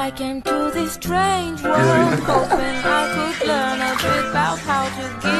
I came to this strange world hoping I could learn a bit about how to give.